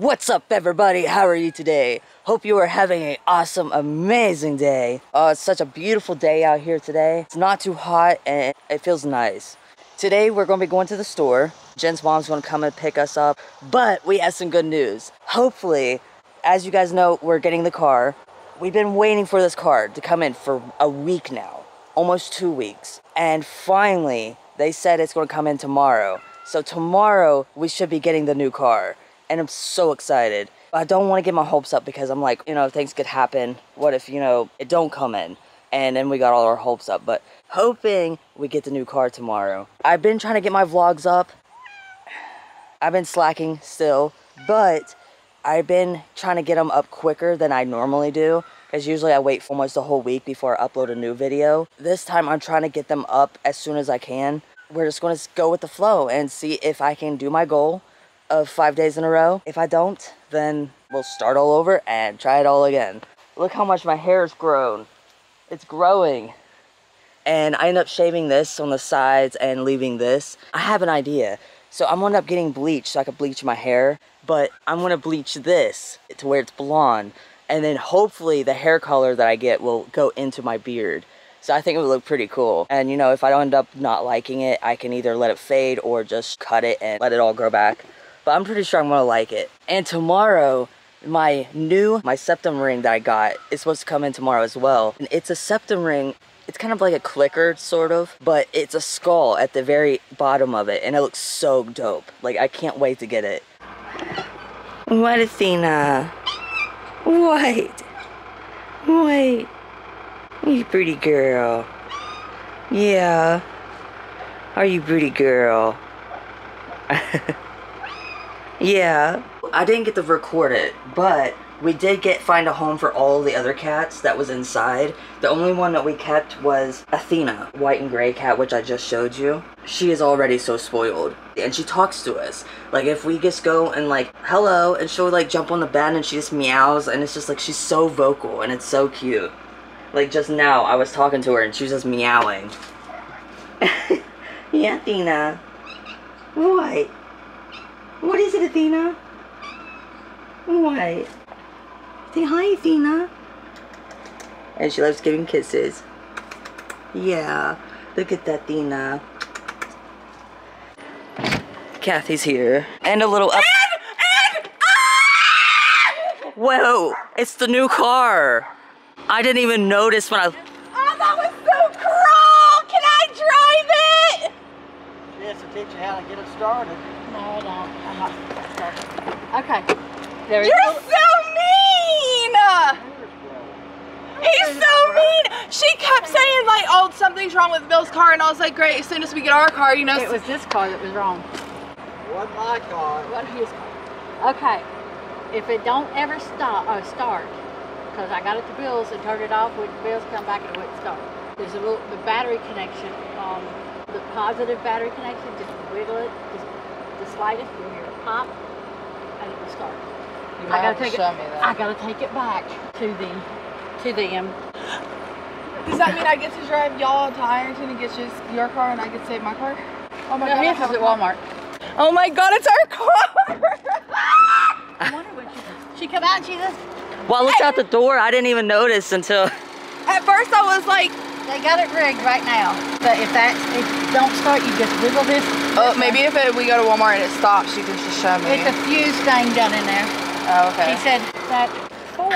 What's up, everybody? How are you today? Hope you are having an awesome, amazing day. Uh, it's such a beautiful day out here today. It's not too hot and it feels nice. Today, we're going to be going to the store. Jen's mom's going to come and pick us up, but we have some good news. Hopefully, as you guys know, we're getting the car. We've been waiting for this car to come in for a week now, almost two weeks. And finally, they said it's going to come in tomorrow. So tomorrow, we should be getting the new car and I'm so excited. I don't want to get my hopes up because I'm like, you know, things could happen. What if, you know, it don't come in? And then we got all our hopes up, but hoping we get the new car tomorrow. I've been trying to get my vlogs up. I've been slacking still, but I've been trying to get them up quicker than I normally do because usually I wait for almost a whole week before I upload a new video. This time I'm trying to get them up as soon as I can. We're just going to go with the flow and see if I can do my goal of five days in a row. If I don't, then we'll start all over and try it all again. Look how much my hair's grown. It's growing. And I end up shaving this on the sides and leaving this. I have an idea. So I'm gonna end up getting bleach so I can bleach my hair. But I'm gonna bleach this to where it's blonde. And then hopefully the hair color that I get will go into my beard. So I think it would look pretty cool. And you know, if I don't end up not liking it, I can either let it fade or just cut it and let it all grow back but I'm pretty sure I'm gonna like it. And tomorrow, my new, my septum ring that I got is supposed to come in tomorrow as well. And it's a septum ring, it's kind of like a clicker, sort of, but it's a skull at the very bottom of it, and it looks so dope. Like, I can't wait to get it. What, Athena? Wait. Wait. You pretty girl. Yeah. Are you pretty girl? Yeah, I didn't get to record it, but we did get find a home for all the other cats that was inside. The only one that we kept was Athena, white and gray cat, which I just showed you. She is already so spoiled. And she talks to us. Like if we just go and like, hello, and she'll like jump on the bed and she just meows and it's just like she's so vocal and it's so cute. Like just now I was talking to her and she was just meowing. yeah, Athena. What? What is it, Athena? What? Say hi, Athena. And she loves giving kisses. Yeah, look at that, Athena. Kathy's here. And a little up. And, and, ah! Whoa, it's the new car. I didn't even notice when I... Oh, that was so cool! Can I drive it? She has to teach you how to get it started. No, I don't. I'm not. Okay. There we You're go. so mean! He's so mean! She kept saying like, oh, something's wrong with Bill's car, and I was like, great, as soon as we get our car, you know. It was this car that was wrong. What my car. What his car? Okay. If it don't ever stop, uh, start, because I got it to Bill's and turned it off, when Bill's come back and it wouldn't start. There's a little, the battery connection, um, the positive battery connection, just wiggle it, just the slightest, you'll hear it pop, and it will start. You I gotta to take show it. me that. I gotta take it back to the, to them. Does that mean I get to drive y'all to Ironton and get you your car, and I get to save my car? Oh my No, god! I his have is a at. Walmart. Oh my god, it's our car! I wonder what she, she come out and she just, Well, I looked out the door. I didn't even notice until... At first, I was like, they got it rigged right now. But if that, if don't start, you just wiggle this. oh, this maybe if it, we go to Walmart and it stops, you can just show me. It's a fuse thing done in there. oh, okay. He said that four.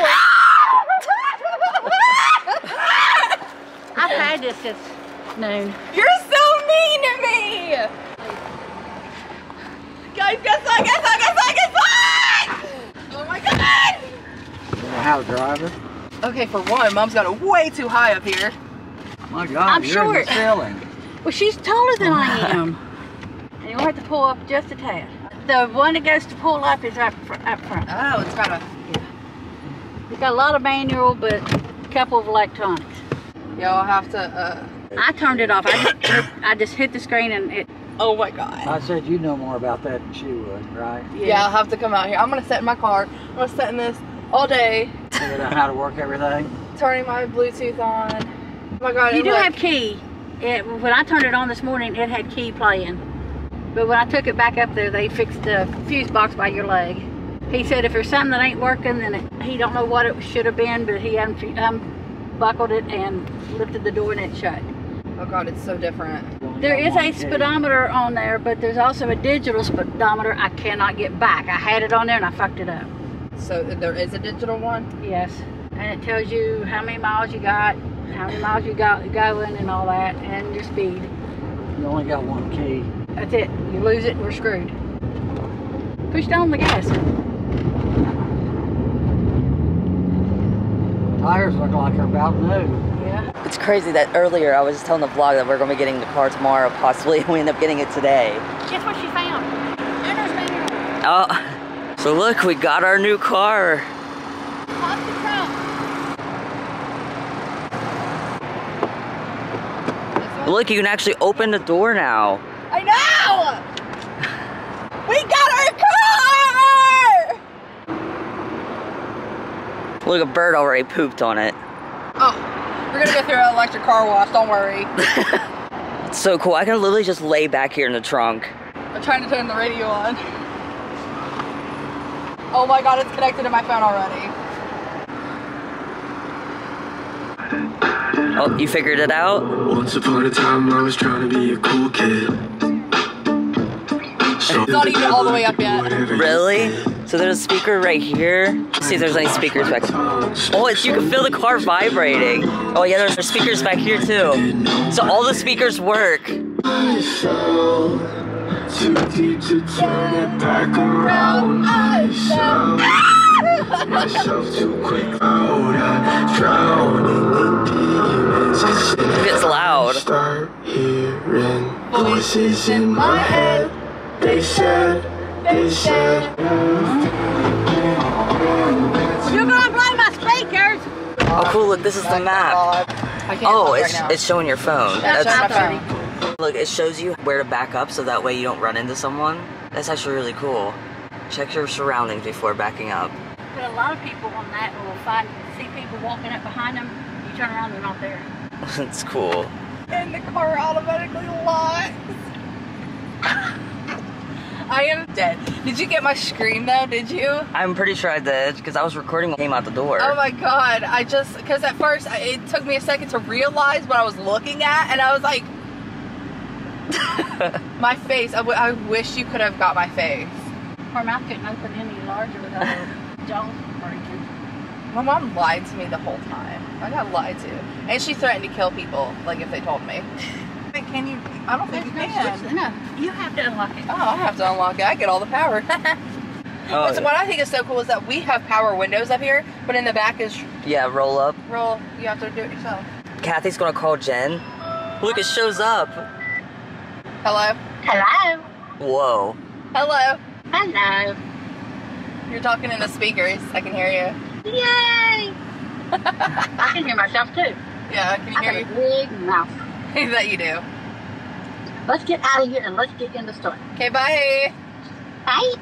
I've had this since noon. You're so mean to me! Guys, guess what? Guess what? Guess what? Guess what? Oh my god! You know how to drive it? Okay, for one, mom's got it way too high up here. My God, I'm you're in short. the. Well, she's taller than I am. And you'll have to pull up just a tad. The one that goes to pull up is up, fr- up front. Oh, it's got a. Yeah. It's got a lot of manual, but a couple of electronics. Y'all have to. uh I turned it off. I just, hit, I just hit the screen and it. Oh my god. I said you know more about that than she would, right? Yeah. I'll have to come out here. I'm gonna sit in my car. I'm gonna sit in this all day, Figured out how to work everything. turning my Bluetooth on. Oh my god. You do like- have key. It, when I turned it on this morning, it had key playing. But when I took it back up there, they fixed the fuse box by your leg. He said if there's something that ain't working, then it, he don't know what it should have been, but he unbuckled it and lifted the door and it shut. Oh god, it's so different. There is a speedometer on there, but there's also a digital speedometer I cannot get back. I had it on there and I fucked it up. So there is a digital one? Yes, and it tells you how many miles you got, how many miles you got going, and all that, and your speed. You only got one key. That's it. You lose it, we're screwed. Push down the gas. Tires look like they're about new. Yeah. It's crazy that earlier I was telling the vlog that we're going to be getting the car tomorrow, possibly, and we end up getting it today. Guess what she found? Oh, so look, we got our new car. Pop the trunk. Look, you can actually open the door now. I know! We got our car! Look, a bird already pooped on it. Oh, we're gonna go through an electric car wash, don't worry. It's so cool. I can literally just lay back here in the trunk. I'm trying to turn the radio on. Oh my god, it's connected to my phone already. Oh, you figured it out? Once upon a time, I was trying to be a cool kid. So It's not even all the way up yet. Really? So there's a speaker right here. Let's see if there's any speakers back. Oh, it's, you can feel the car vibrating. Oh yeah, there's there's speakers back here too. So all the speakers work. I fell too deep to turn it back around. I fell myself too quick out. I drowning in demons. I It's loud. Start hearing voices in my head. They said, they said. You're gonna blow my speakers. Oh cool, look, this is the map. I can't Oh, it's right it's showing your phone. That's That's showing my phone. look, it shows you where to back up so that way you don't run into someone. That's actually really cool. Check your surroundings before backing up. But a lot of people on that will find see people walking up behind them. You turn around, they're not there. it's cool. And the car automatically locks. I am dead. Did you get my screen though? Did you? I'm pretty sure I did because I was recording when I came out the door. Oh my god! I just because at first I- it took me a second to realize what I was looking at, and I was like, my face. I, w- I wish you could have got my face. Her mouth couldn't open any larger without her jaws breaking. My mom lied to me the whole time. I got lied to, and she threatened to kill people like if they told me. Wait, can you? I don't think you There's can. no switch- No, you have to unlock it. Oh, I have to unlock it. I get all the power. Oh, But what I think is so cool is that we have power windows up here, but in the back is yeah, roll up. roll. You have to do it yourself. Kathy's gonna call Jen. Look, it shows up. Hello. Hello. Whoa. Hello. Hello. You're talking in the speakers. I can hear you. Yay! I can hear myself too. Yeah, I can you I hear got you? a big mouth. that you do. Let's get out of here and let's get in the store. Okay, bye. Bye.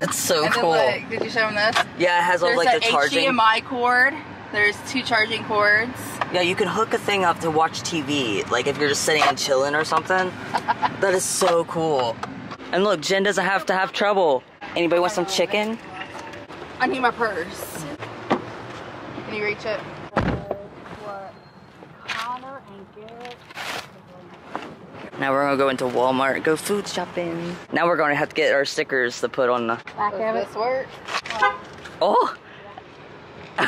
That's so and cool. then look, did you show them this? Yeah, it has all There's like an the charging. HDMI cord. There's two charging cords. Yeah, you can hook a thing up to watch TV. Like if you're just sitting and chilling or something. that is so cool. And look, Jen doesn't have to have trouble. Anybody want some chicken? I need my purse. Can you reach it? What? Connor and Garrett. Now we're gonna go into Walmart go food shopping. Now we're gonna have to get our stickers to put on the. Back of it. this work? Oh!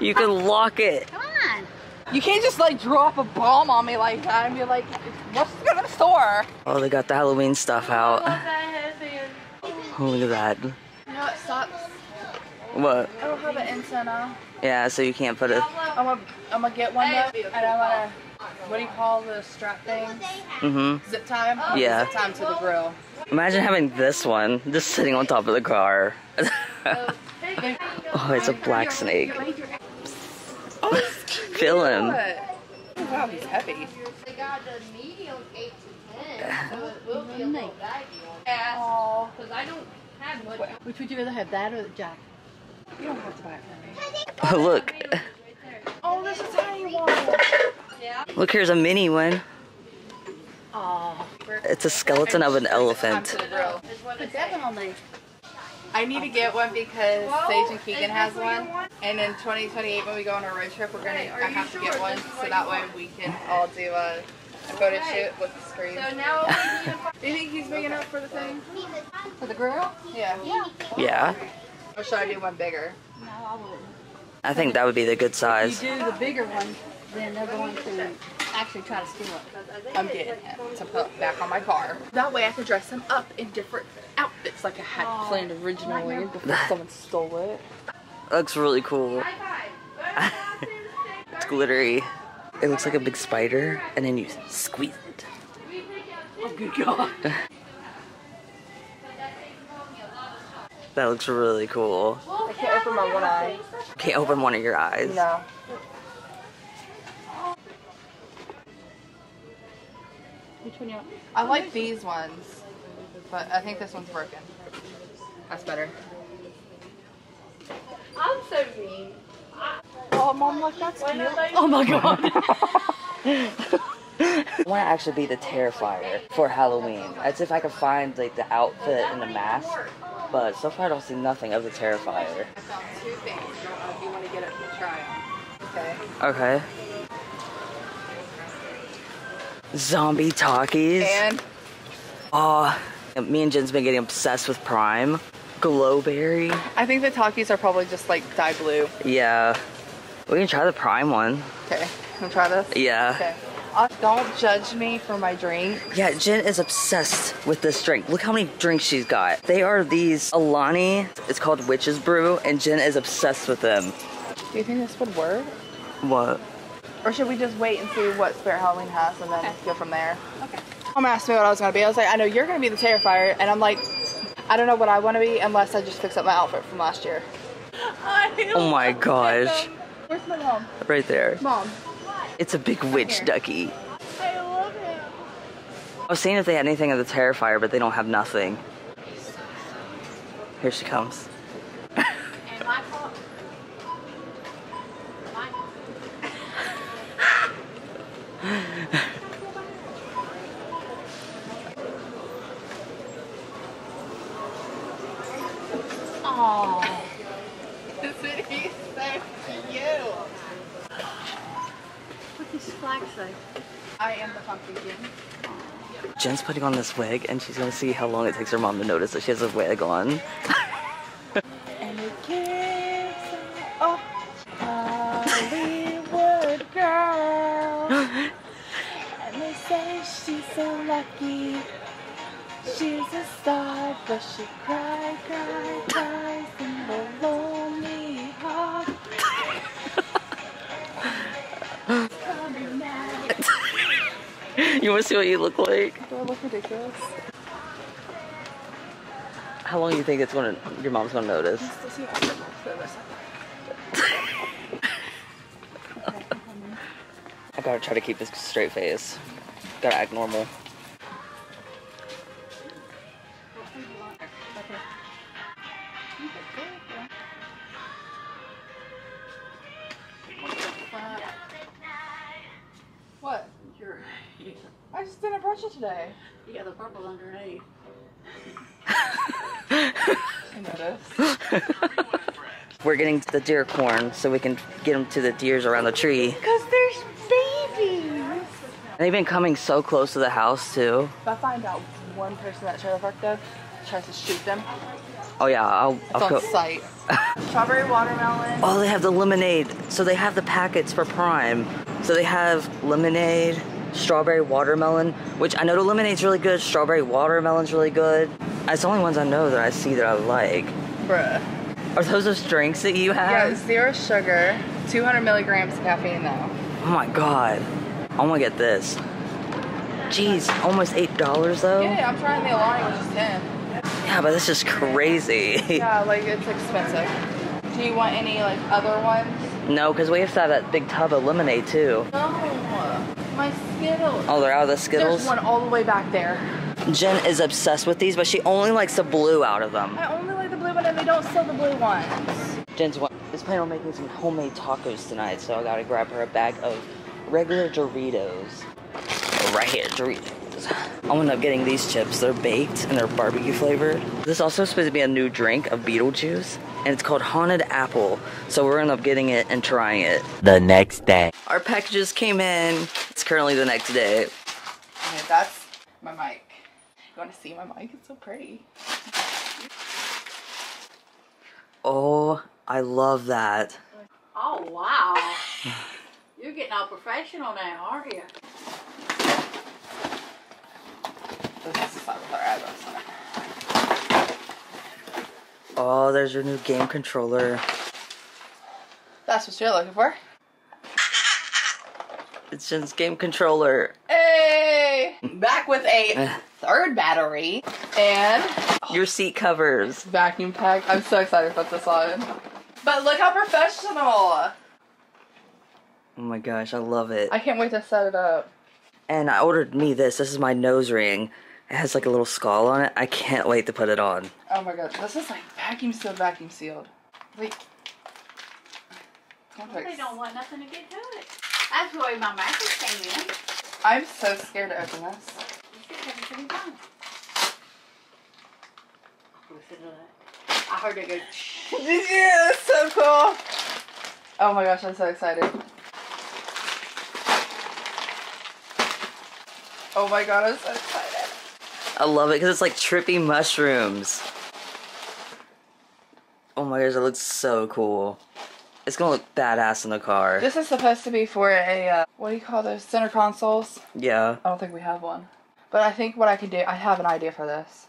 you can lock it. Come on. You can't just like drop a bomb on me like that and be like, let's go to the store. Oh, they got the Halloween stuff out. Oh, look at that. You know what sucks? What? I don't have an antenna. Yeah, so you can't put it. I'm gonna, I'm gonna get one though, and I'm gonna, what do you call the strap thing? Mm-hmm. Zip time? I'm Yeah. Zip time to the grill. Imagine having this one just sitting on top of the car. oh, it's a black snake. Oh, Feel him. What? Oh, wow, he's heavy. Oh, Which would you rather have, that or the jacket? You don't have to buy it for me. Oh, look. Oh, this is how you want it. Look, here's a mini one. Oh. It's a skeleton of an elephant. to the grill. Put that one on there. I need to get one because Sage and Keegan has one, and in 2028 when we go on our road trip, we're gonna. I have to get one so that way we can all do a, a photo shoot with the screen. do you think he's big enough for the thing? For the grill? Yeah. Yeah. Or should I do one bigger? No, I wouldn't. I think that would be the good If size. you do the bigger one, then they're going to actually try to steal it. I'm getting it to put back on my car. That way I can dress them up in different outfits like I had oh. planned originally before someone stole it. looks really cool. it's glittery. It looks like a big spider, and then you squeeze it. Oh, good God. That looks really cool. I can't open my one eye. Can't open one of your eyes. No. Which one you want? I like these ones, but I think this one's broken. That's better. I'm so mean. Oh, mom, look, that's cute. Oh my God. I want to actually be the Terrifier for Halloween. As if I could find like the outfit and the mask, but so far I don't see nothing of the Terrifier. I found two things. I don't know if you want to get try. Okay. Okay. Zombie Takis. And Oh, me and Jen's been getting obsessed with Prime. Glowberry. I think the Takis are probably just like dye blue. Yeah. We can try the Prime one. Okay. Wanna try this? Yeah. Okay. Uh, don't judge me for my drink. Yeah, Jen is obsessed with this drink. Look how many drinks she's got. They are these Alani. It's called Witch's Brew, and Jen is obsessed with them. Do you think this would work? What? Or should we just wait and see what Spirit Halloween has and then go from there? Okay. Mom asked me what I was gonna be. I was like, I know you're gonna be the Terrifier, and I'm like, I don't know what I want to be unless I just fix up my outfit from last year. Oh my gosh. Where's my mom? Right there. Mom. It's a big witch ducky. I love him. I was seeing if they had anything of the Terrifier, but they don't have nothing. Here she comes. And my car. My Oh, Isn't he so cute? what these flags say? I am the pumpkin. Jen's putting on this wig, and she's gonna see how long it takes her mom to notice that she has a wig on. see what you look like? Do I look ridiculous? How long do you think it's gonna your mom's gonna notice? Does he have to look this? I gotta try to keep this straight face. Gotta act normal. What? Just didn't brush it today. you got the purple underneath. I noticed. We're getting the deer corn so we can get them to the deers around the tree. Because there's babies. They've been coming so close to the house too. If I find out one person at trailer park though tries to shoot them, Oh yeah, I'll, it's I'll on go. sight. Strawberry watermelon. Oh, they have the lemonade. So they have the packets for Prime. So they have lemonade, strawberry watermelon, which I know the lemonade's really good. Strawberry watermelon's really good. That's the only ones I know that I see that I like. Bruh. Are those those drinks that you have? Yeah, zero sugar, 200 milligrams of caffeine though. Oh my god. I want to get this. Jeez, almost eight dollars though. Yeah, I'm trying the Alani, which is 10. Yeah, but this is crazy. Yeah, like it's expensive. Do you want any like other ones? no, because we have to have that big tub of lemonade too. No, my Skittles. Oh, they're out of the Skittles. There's one all the way back there. Jen is obsessed with these, but she only likes the blue out of them. I only like the blue one and they don't sell the blue ones. Jen's wa- is planning on making some homemade tacos tonight, so I gotta grab her a bag of regular Doritos. Right here, Doritos. I'm gonna end up getting these chips. They're baked and they're barbecue flavored. This is also supposed to be a new drink of Beetlejuice, and it's called Haunted Apple. So we're gonna end up getting it and trying it. The next day. Our packages came in. It's currently the next day. Okay, that's my mic. You want to see my mic? It's so pretty. Oh, I love that. Oh wow. You're getting all professional now, aren't you? This is the side with our eyebrows on it. Oh, there's your new game controller. That's what you're looking for. It's Jen's game controller. Hey! Back with a third battery and Your seat covers. vacuum pack. I'm so excited to put this on. But look how professional! Oh my gosh, I love it. I can't wait to set it up. And I ordered me this. This is my nose ring. It has like a little skull on it. I can't wait to put it on. Oh my god, this is like vacuum sealed, vacuum sealed. Wait. It's going They don't want nothing to get to it. That's why my mattress came in. I'm so scared to open this. You should have it pretty. Listen to that. I heard it go. yeah, that's so cool. Oh my gosh, I'm so excited. Oh my god, I'm so excited. I love it because it's like trippy mushrooms. Oh my gosh, it looks so cool. It's gonna look badass in the car. This is supposed to be for a, uh, what do you call those, center consoles? Yeah. I don't think we have one. But I think what I can do, I have an idea for this.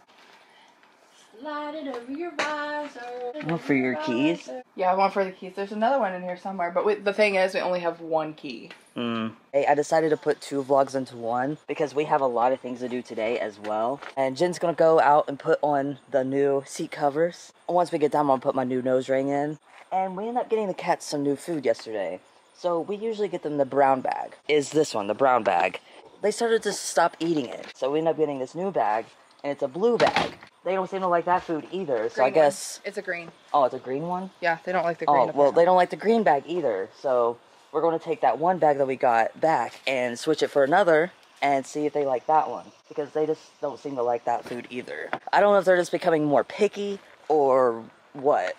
Slide it over your visor. Oh, for your keys? Yeah, one for the keys. There's another one in here somewhere, but we, the thing is, we only have one key. Mm. Hey, I decided to put two vlogs into one because we have a lot of things to do today as well. And Jen's gonna go out and put on the new seat covers. Once we get done, I'm gonna put my new nose ring in. And we ended up getting the cats some new food yesterday. So we usually get them the brown bag. Is this one, the brown bag. They started to stop eating it. So we ended up getting this new bag, and it's a blue bag. They don't seem to like that food either. So I Green one. guess. It's a green. Oh, it's a green one? Yeah, they don't like the oh, green. Oh, well, apparently. they don't like the green bag either. So we're going to take that one bag that we got back and switch it for another and see if they like that one because they just don't seem to like that food either. I don't know if they're just becoming more picky or what.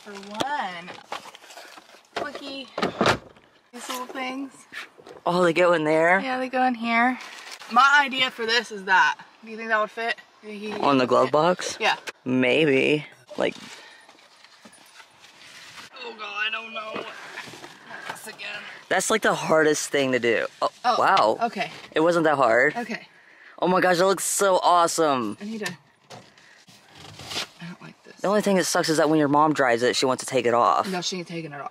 For one, Quickie. These little things. Oh, they go in there Yeah, they go in here. My idea for this is that. Do you think that would fit? Do you think- on the glove box? Yeah. Maybe. Like, Oh god, I don't know. This again. that's like the hardest thing to do. Oh, Oh, wow. Okay. It wasn't that hard. Okay. Oh my gosh, it looks so awesome. I need to. I don't like this. The only thing that sucks is that when your mom drives it, she wants to take it off. No, she ain't taking it off.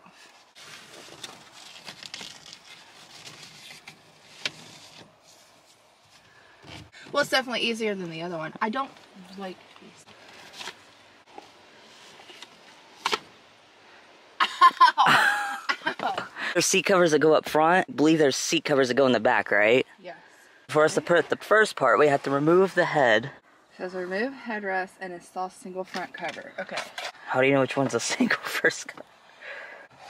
Well, it's definitely easier than the other one. I don't like these. There's seat covers that go up front. I believe there's seat covers that go in the back, right? Yes. For us to put the first part, we have to remove the head. It Says remove headrest and install single front cover. Okay. How do you know which one's a single first cover?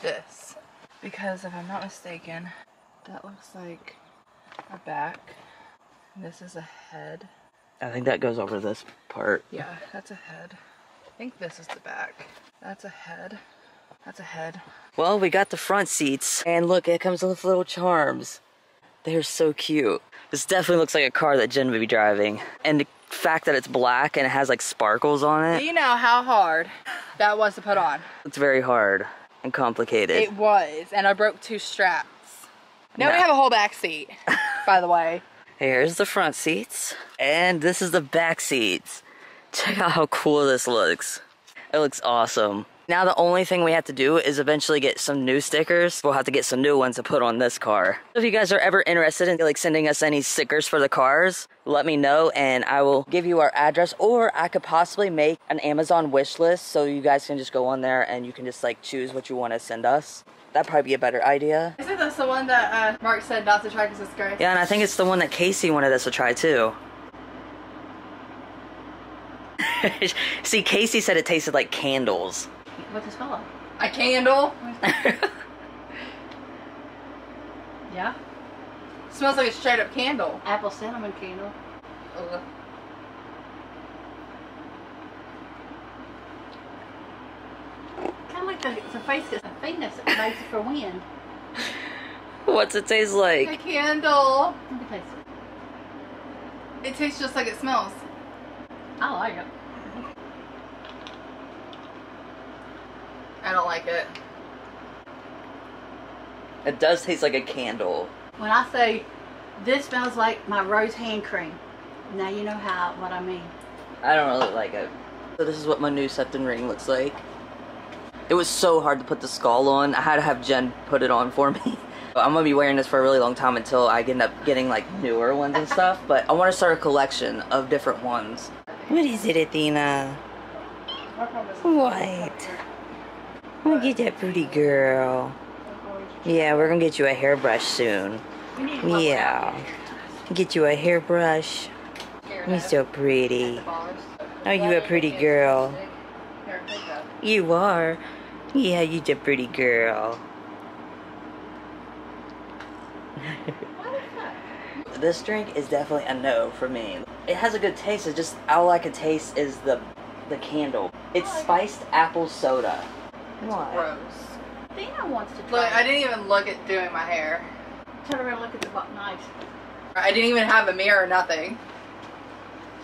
This. Because if I'm not mistaken, that looks like a back. This is a head. I think that goes over this part. Yeah, that's a head. I think this is the back. That's a head. That's a head. Well, we got the front seats, and look, it comes with little charms. They're so cute. This definitely looks like a car that Jen would be driving. And the fact that it's black and it has like sparkles on it. Do it, you know how hard that was to put on? it's very hard and complicated. It was, and I broke two straps. Now we have a whole back seat, by the way. Here's the front seats, and this is the back seats. Check out how cool this looks. It looks awesome. Now the only thing we have to do is eventually get some new stickers. We'll have to get some new ones to put on this car. If you guys are ever interested in like sending us any stickers for the cars, let me know and I will give you our address or I could possibly make an Amazon wish list so you guys can just go on there and you can just like choose what you want to send us. That'd probably be a better idea. Isn't this the one that uh, Mark said not to try because it's gross? Yeah, and I think it's the one that Casey wanted us to try too. See, Casey said it tasted like candles. What's the smell of? A candle. Yeah. Smells like a straight up candle. Apple cinnamon candle. Ugh. Kind of like the, the face gets a faintness that makes it for wind. What's it taste like? A candle. Let me taste it. It tastes just like it smells. I like it. I don't like it. It does taste like a candle. When I say this smells like my rose hand cream, now you know how what I mean. I don't really like it. So this is what my new septum ring looks like. It was so hard to put the skull on. I had to have Jen put it on for me. I'm gonna be wearing this for a really long time until I end up getting like newer ones and stuff. But I want to start a collection of different ones. What is it, Athena? What? Look at that pretty girl. Yeah, we're gonna get you a hairbrush soon. Yeah. Get you a hairbrush. You're so pretty. Are you a pretty girl. You are. Yeah, you a pretty girl. this drink is definitely a no for me. It has a good taste. It's just all I can taste is the the candle. It's spiced apple soda. What? Gross. Dina wants to try. Look, I didn't even look at doing my hair. Turn around and look at the bo- knife. I didn't even have a mirror, or nothing.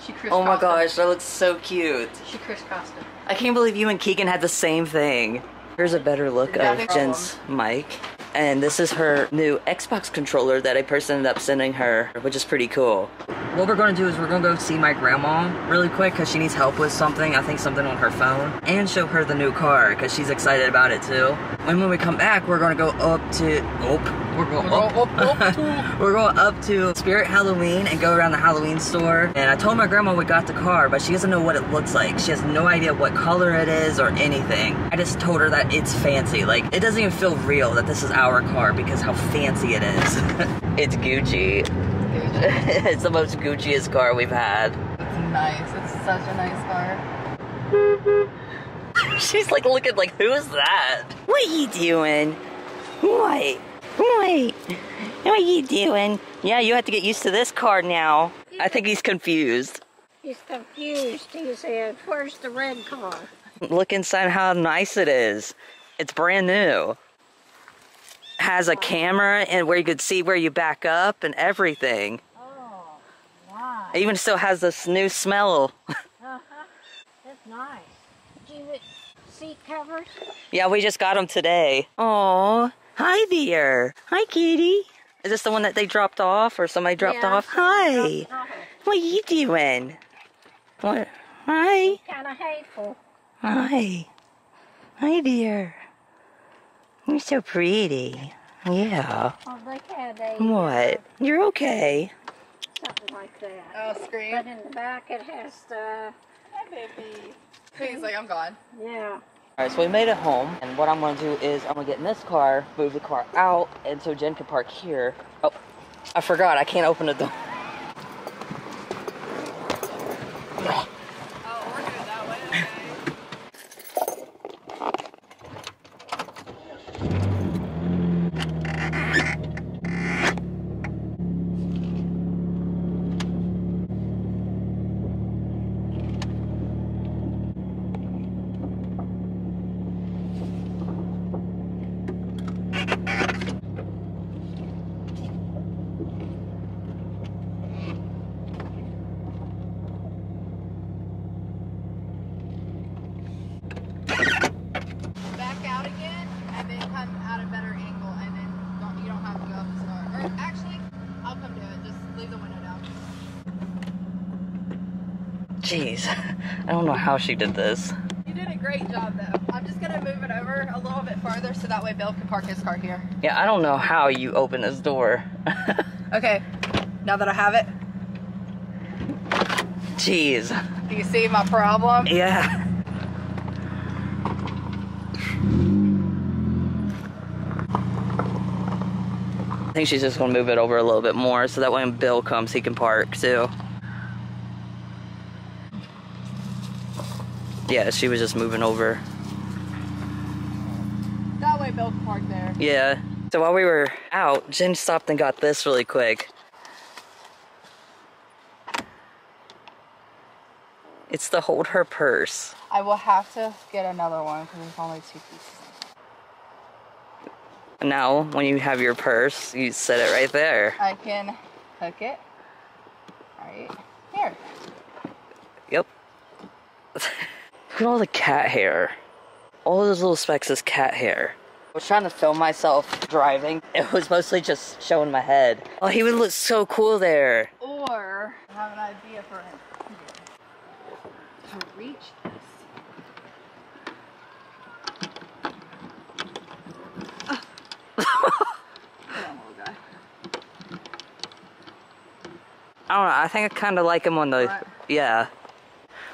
She crisscrossed Oh my them. gosh, that looks so cute. She crisscrossed it. I can't believe you and Keegan had the same thing. Here's a better look of Jen's mic. And this is her new Xbox controller that a person ended up sending her, which is pretty cool. What we're going to do is we're going to go see my grandma really quick because she needs help with something. I think something on her phone. And show her the new car because she's excited about it too. And when we come back, we're going to go up to... Oh, we're going We're up. up, up to- we're going up to Spirit Halloween and go around the Halloween store. And I told my grandma we got the car, but she doesn't know what it looks like. She has no idea what color it is or anything. I just told her that it's fancy. Like, it doesn't even feel real that this is our car because how fancy it is. it's Gucci. it's the most Gucciest car we've had. It's nice. It's such a nice car. She's like looking like, who's that? What are you doing? What? What? What are you doing? Yeah, you have to get used to this car now. I think he's confused. He's confused. He said, Where's the red car? Look inside how nice it is. It's brand new. Has a camera and where you could see where you back up and everything. Oh, wow. It even still has this new smell. Uh-huh. That's nice. Do you seat covers? Yeah, we just got them today. Oh, hi there. Hi, kitty. Is this the one that they dropped off or somebody dropped Yeah, off? Hi. Oh, What are you doing? What? Hi. kind of hateful. Hi. Hi there. You're so pretty. Yeah. Oh, they had a What? You're okay. something like that. Oh, scream. But in the back, it has the Hi, baby. He's like, I'm gone. yeah. Alright, so we made it home, and what I'm gonna do is I'm gonna get in this car, move the car out, and so Jen can park here. Oh, I forgot, I can't open the door. Oh, we're good that way. Okay. Back out again, and then come at a better angle, and then don't, you don't have to go up and start. Or actually, I'll come do it. Just leave the window down. Jeez, I don't know how she did this. You did a great job, though. I'm just gonna move it over a little bit farther so that way Bill can park his car here. Yeah, I don't know how you open this door. Okay, now that I have it, Jeez. do you see my problem? Yeah. I think she's just gonna move it over a little bit more so that when Bill comes, he can park too. Yeah, she was just moving over. That way Bill can park there. Yeah. So while we were out, Jen stopped and got this really quick. It's to hold her purse. I will have to get another one because there's only two pieces. Now, when you have your purse, you set it right there. I can hook it right here. Yep. Look at all the cat hair. All those little specks is cat hair. I was trying to film myself driving. It was mostly just showing my head. Oh, he would look so cool there. Or I have an idea for him to reach this. Come on, little guy. I don't know. I think I kind of like him on the. Right. Yeah.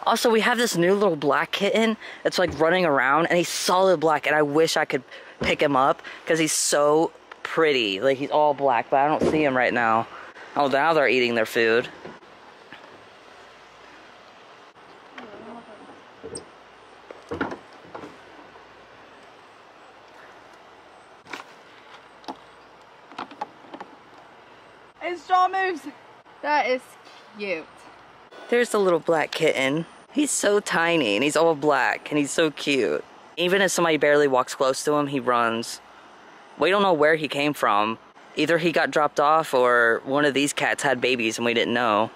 Also, we have this new little black kitten that's like running around, and he's solid black, and I wish I could pick him up because he's so pretty. Like he's all black, but I don't see him right now. Oh, now they're eating their food. His jaw moves. That is cute. There's the little black kitten. He's so tiny and he's all black and he's so cute. Even if somebody barely walks close to him, he runs. We don't know where he came from. Either he got dropped off or one of these cats had babies and we didn't know.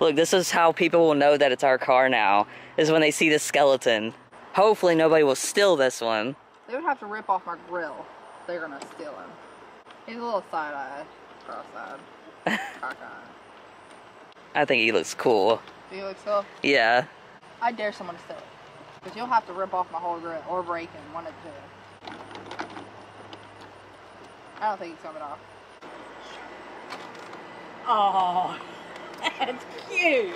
Look, this is how people will know that it's our car now, is when they see the skeleton. Hopefully nobody will steal this one. They would have to rip off my grill. They're gonna steal him. He's a little side-eyed, cross-eyed, cockeyed. I think he looks cool. Do you look so? Yeah. I dare someone to steal it. Because you'll have to rip off my whole grill or break it, one of the two. I don't think he's coming off. Oh, that's cute.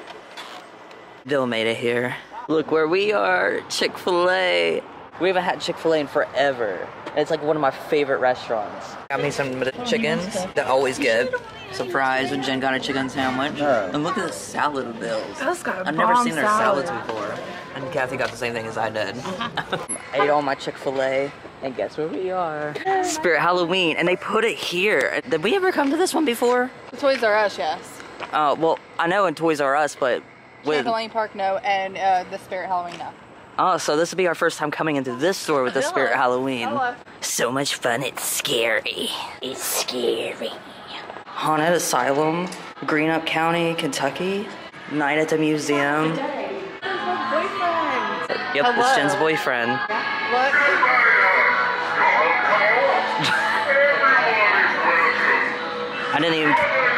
Bill made it here. Look where we are, Chick fil A. We haven't had Chick fil A in forever. It's like one of my favorite restaurants. Got me some chickens that I always get. Some fries when Jen got a chicken sandwich. And look at the salad bills. That's got a I've never seen their salad. salads before. And Kathy got the same thing as I did. I ate all my Chick fil A. And guess where we are? Spirit Halloween. And they put it here. Did we ever come to this one before? The Toys R Us, yes. Oh, well, I know in Toys R Us, but with. Trampoline Park, no, and uh, the Spirit Halloween, no. Oh, so this will be our first time coming into this store with the Spirit Halloween. Hello. So much fun, it's scary. It's scary. Haunted Asylum, Greenup County, Kentucky. Night at the museum. Yep, Hello. it's Jen's boyfriend. I didn't even.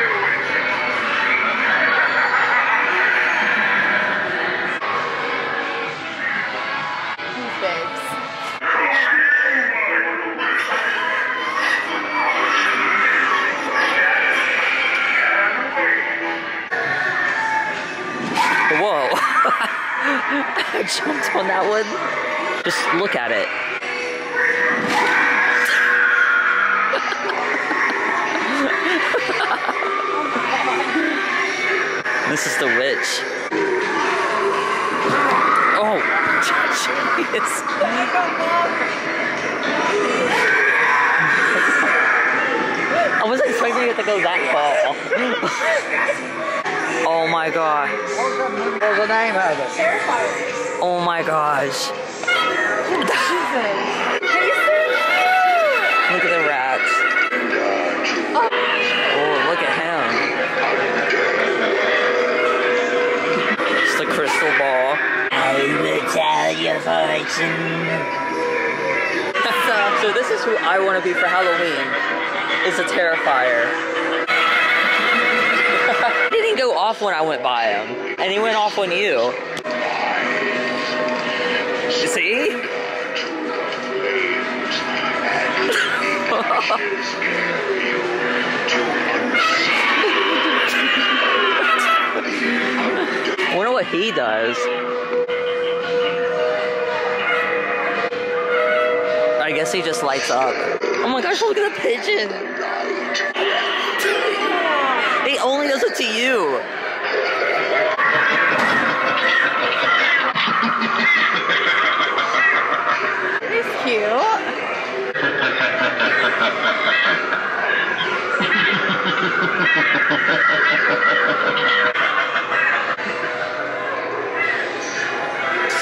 I jumped on that one. Just look at it. this is the witch. Oh, jeez. I wasn't expecting it to go that far. oh my god. What's the name of it? Oh my gosh. Look at the rats. Oh, look at him. Just a crystal ball. I will tell your fortune. so this is who I want to be for Halloween. Is a terrifier. Off when I went by him, and he went off on you. You see? I wonder what he does. I guess he just lights up. Oh my gosh, look at the pigeon. he only does it to you.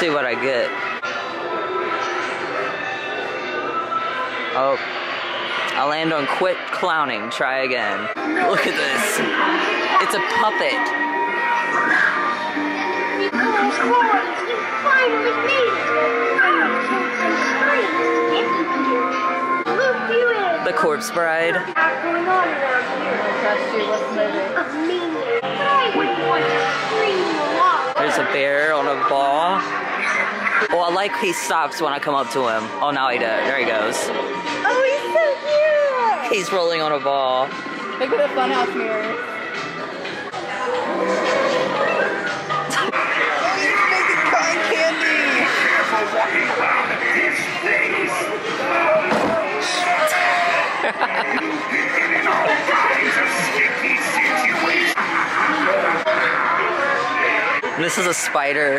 See what I get. Oh, I land on quit clowning. Try again. Look at this. It's a puppet. The corpse bride. Trust you, what's moving? There's a bear on a ball. Oh, I like he stops when I come up to him. Oh, now he does. There he goes. Oh, he's so cute. He's rolling on a ball. Look at the funhouse mirror. This is a spider.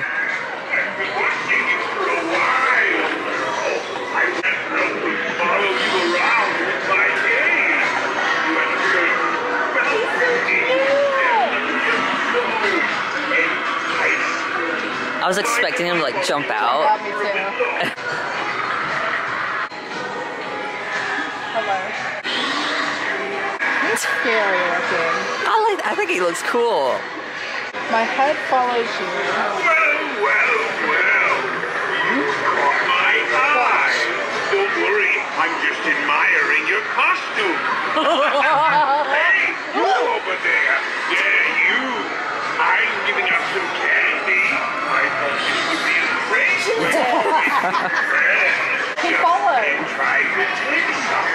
Follow you around with my gaze. I was expecting him to like jump out. Hello. He's scary looking. I like. I think he looks cool. My head follows you. Well, well, well. You caught my eye. Don't worry, I'm just admiring your costume. hey, you over there. Yeah, you. I'm giving up some candy. I thought this would be a great He followed. And try to take some.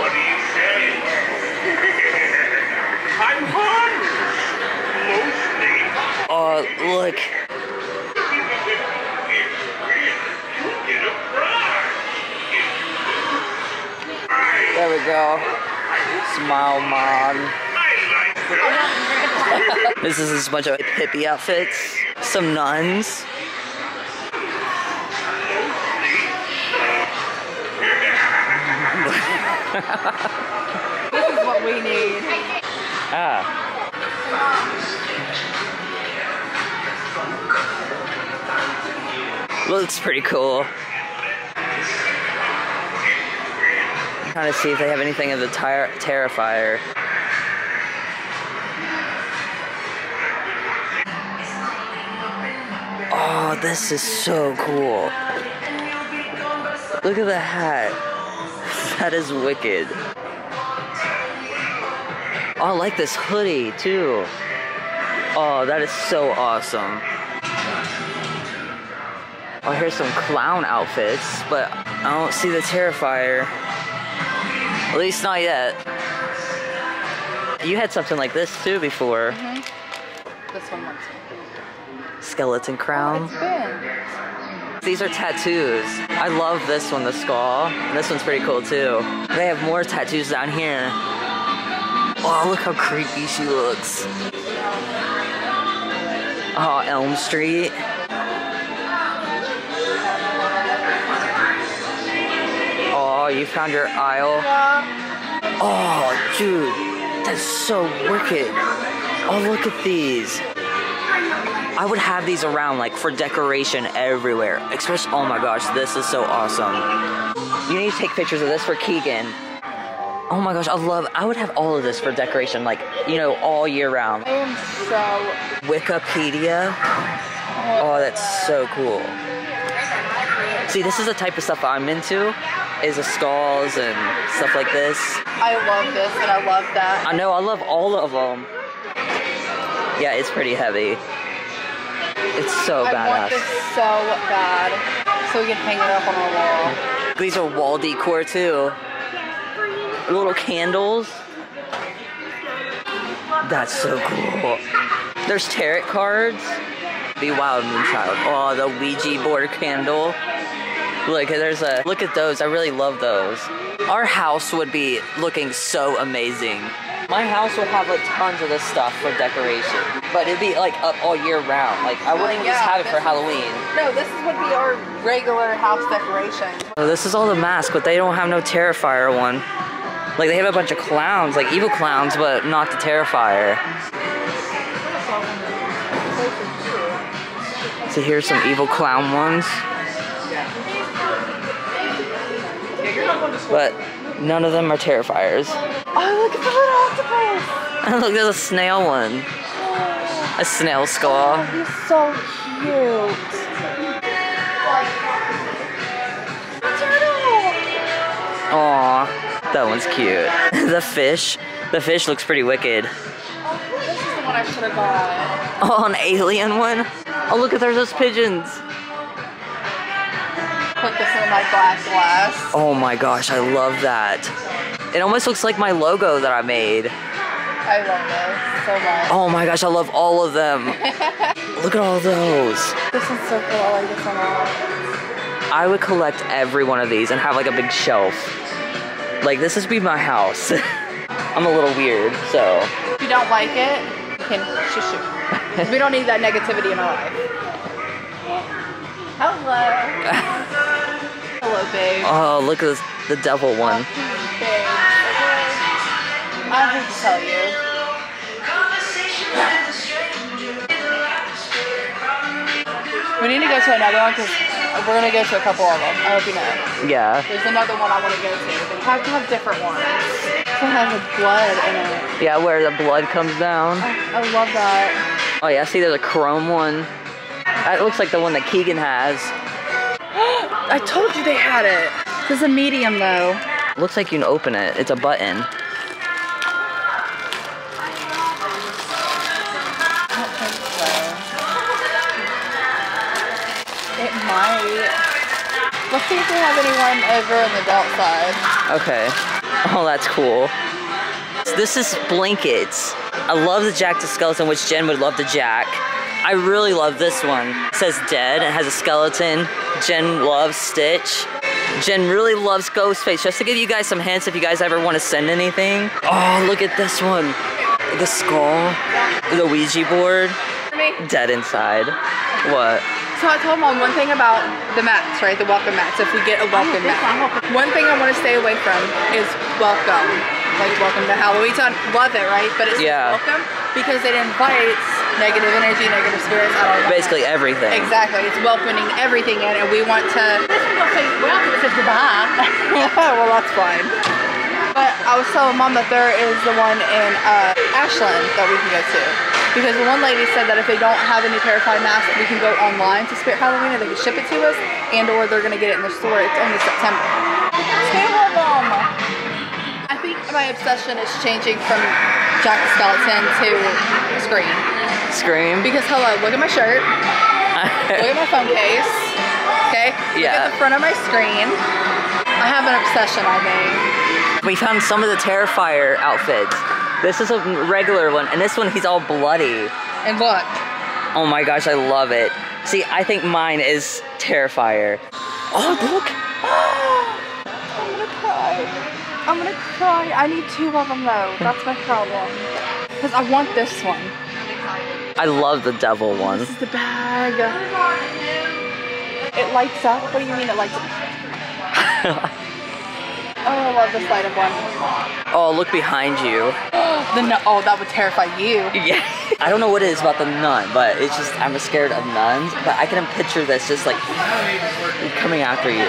What do you say? I'm hungry. Oh, look. Get a prize. I, There we go. Smile, mom. This is just a bunch of hippie outfits. Some nuns. This is what we need. Ah. Looks pretty cool. I'm Trying to see if they have anything of the Terrifier. Oh, this is so cool. Look at the hat. That is wicked. Oh, I like this hoodie too. Oh, that is so awesome. Oh, here's some clown outfits, but I don't see the Terrifier. At least not yet. You had something like this too before. Mm-hmm. This one looks Skeleton crown. Oh, Been. These are tattoos. I love this one, the skull. This one's pretty cool too. They have more tattoos down here. Oh, look how creepy she looks. Oh, Elm Street. You found your aisle. Oh, dude, that's so wicked. Oh, look at these. I would have these around like for decoration everywhere. Especially, oh my gosh, this is so awesome. You need to take pictures of this for Keegan. Oh my gosh, I love, I would have all of this for decoration, like, you know, all year round. I am so. Wikipedia. Oh, that's so cool. See, this is the type of stuff I'm into, is the skulls and stuff like this. I love this and I love that. I know, I love all of them. Yeah, it's pretty heavy. It's so I badass. this so bad. So we can hang it up on our wall. These are wall decor too. Little candles. That's so cool. There's tarot cards. Be wild, Moonchild. Oh, the Ouija board candle. Look, there's a look at those. I really love those. Our house would be looking so amazing. My house would have like tons of this stuff for decoration, but it'd be like up all year round. Like I wouldn't even just have it for Halloween. No, this would be our regular house decoration. Oh, this is all the mask, but they don't have no Terrifier one. Like they have a bunch of clowns, like evil clowns, but not the Terrifier. So here's some evil clown ones. But none of them are Terrifiers. Oh, look at the little octopus. Look, there's a snail one. A snail skull. Oh, he's so cute. Aw, that one's cute. the fish. The fish looks pretty wicked. Oh, this is the one I should have got. Oh, an alien one. Oh, look at there's those pigeons. Black glass. Oh my gosh, I love that. It almost looks like my logo that I made. I love this so much. Oh my gosh, I love all of them. Look at all those. This one's so cool. I like this one a lot. I would collect every one of these and have like a big shelf. Like this would be my house. I'm a little weird, so. If you don't like it, you can shush it. we don't need that negativity in our life. Hello. Babe. Oh, look at this, the devil one. Babe. I hate to tell you. We need to go to another one because we're gonna go to a couple of them. I hope you know. Yeah. There's another one I want to go to. But you have to have different ones. To have a blood in it. Yeah, where the blood comes down. I love that. Oh yeah, see there's a chrome one. That looks like the one that Keegan has. I told you they had it. This is a medium though. Looks like you can open it. It's a button. I don't think so. It might. Let's see if we have anyone over on the adult side. Okay. Oh, that's cool. This is blankets. I love the Jack the Skeleton, which Jen would love the Jack. I really love this one. It says dead and it has a skeleton. Jen loves Stitch. Jen really loves Ghostface. Just to give you guys some hints if you guys ever want to send anything. Oh, look at this one. The skull. The Ouija board. Dead inside. What? So I told mom one thing about the mats, right? The welcome mats. If we get a welcome oh, mat, one thing I want to stay away from is welcome. Like welcome to Halloween. So I love it, right? But it's Yeah. welcome because it invites negative energy, negative spirits. I don't know. Basically everything. Exactly. It's welcoming everything in, and we want to. Welcome to goodbye. well, that's fine. But I was telling mom that there is the one in uh, Ashland that we can go to. Because the one lady said that if they don't have any Terrifier masks, we can go online to Spirit Halloween and they can ship it to us, and or they're gonna get it in the store. It's only September. Two of them. I think my obsession is changing from Jack the Skeleton to Scream. Scream. Because hello, look at my shirt. Look at my phone case. Okay. Look Yeah. at the front of my screen. I have an obsession, I think. We found some of the Terrifier outfits. This is a regular one, and this one he's all bloody. And look. Oh my gosh, I love it. See, I think mine is Terrifier. Oh, look! I'm gonna cry. I'm gonna cry. I need two of them though. That's my problem. Because I want this one. I love the devil one. This is the bag. It lights up. What do you mean it lights up? Oh, I love this light up one. Oh, look behind you. The nu- oh, that would terrify you. Yeah. I don't know what it is about the nun, but it's just, I'm scared of nuns, but I can picture this just like coming after you.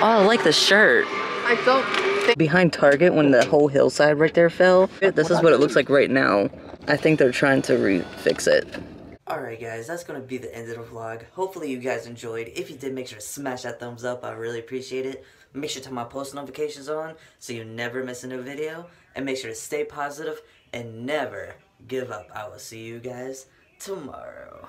Oh, I like the shirt. I don't. Behind Target, when the whole hillside right there fell, this is what it looks like right now. I think they're trying to re-fix it. Alright guys, that's going to be the end of the vlog. Hopefully you guys enjoyed. If you did, make sure to smash that thumbs up. I really appreciate it. Make sure to turn my post notifications on so you never miss a new video. And make sure to stay positive and never give up. I will see you guys tomorrow.